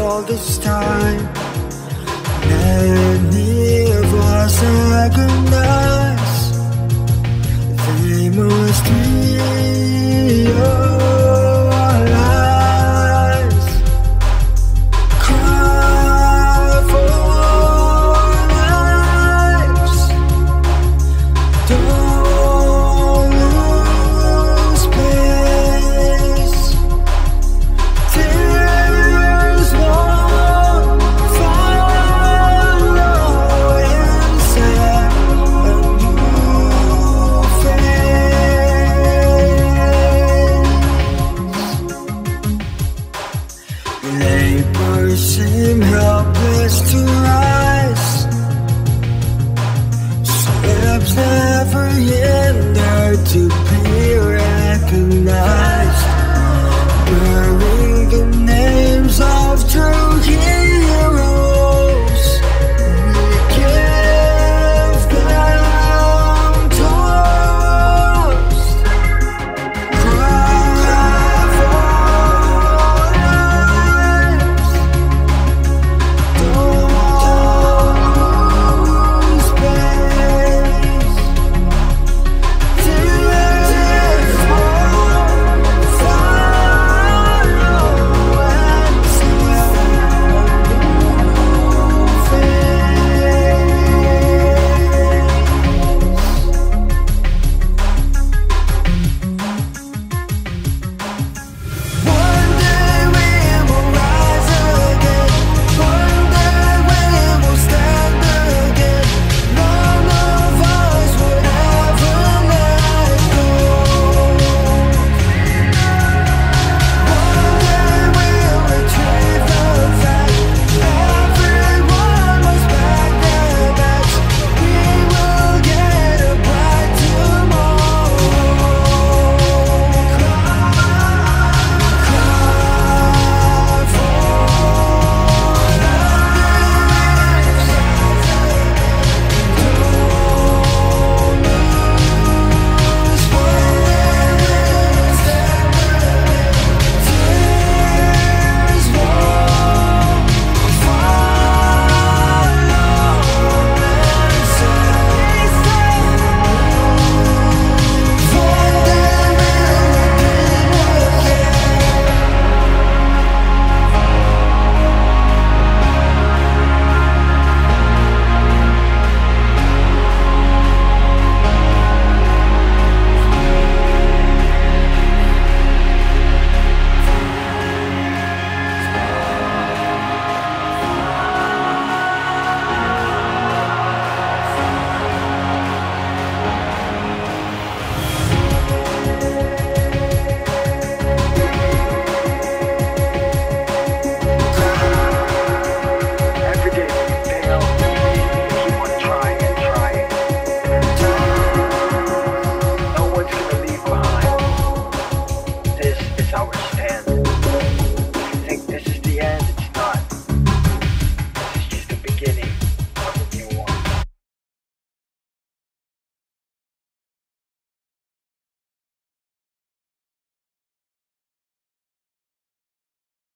all this time. Many of us agonize. They must realize. Neighbors seem helpless to rise. Steps never hinder to be recognized. Bearing Band.